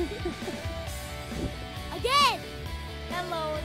Again! Hello,